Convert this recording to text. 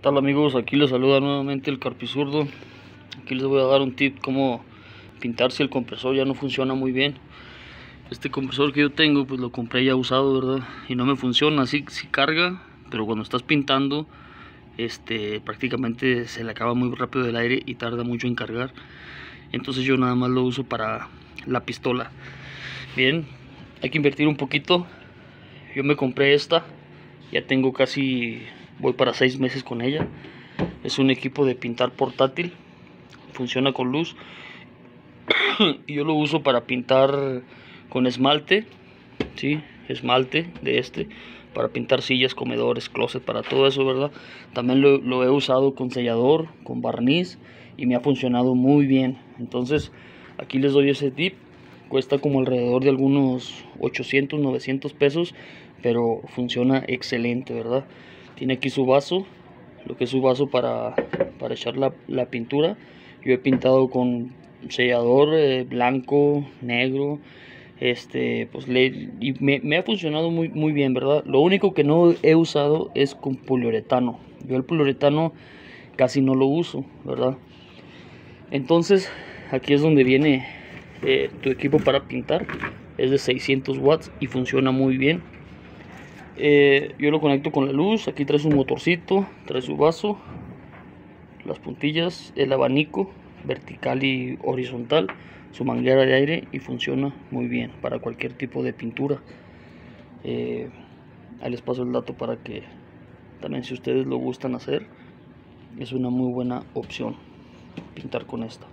tal amigos? Aquí les saluda nuevamente el Carpizurdo. Aquí les voy a dar un tip cómo pintar si el compresor ya no funciona muy bien. Este compresor que yo tengo pues lo compré ya usado, ¿verdad? Y no me funciona, así si carga, pero cuando estás pintando este prácticamente se le acaba muy rápido el aire y tarda mucho en cargar. Entonces yo nada más lo uso para la pistola. Bien, hay que invertir un poquito. Yo me compré esta, ya tengo casi voy para seis meses con ella es un equipo de pintar portátil funciona con luz y yo lo uso para pintar con esmalte ¿sí? esmalte de este para pintar sillas, comedores, closet, para todo eso, ¿verdad? También lo, lo, he usado con sellador, con barniz y me ha funcionado muy bien. Entonces, aquí les doy ese tip. Cuesta como alrededor de algunos 800, 900 pesos, pero funciona excelente, ¿verdad? Tiene aquí su vaso, lo que es su vaso para, para echar la, la, pintura. Yo he pintado con sellador eh, blanco, negro, este, pues le, y me, ha funcionado muy, muy bien, ¿verdad? Lo único que no he usado es con poliuretano. Yo el poliuretano casi no lo uso, ¿verdad? Entonces, aquí es donde viene eh, tu equipo para pintar. Es de 600 watts y funciona muy bien. Eh, yo lo conecto con la luz. Aquí trae su motorcito, trae su vaso, las puntillas, el abanico vertical y horizontal, su manguera de aire y funciona muy bien para cualquier tipo de pintura. Eh, ahí les paso el dato para que también si ustedes lo gustan hacer, es una muy buena opción pintar con esta.